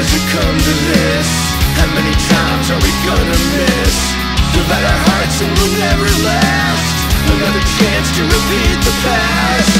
does it come to this? How many times are we gonna miss? We've had our hearts and we'll never last Another chance to repeat the past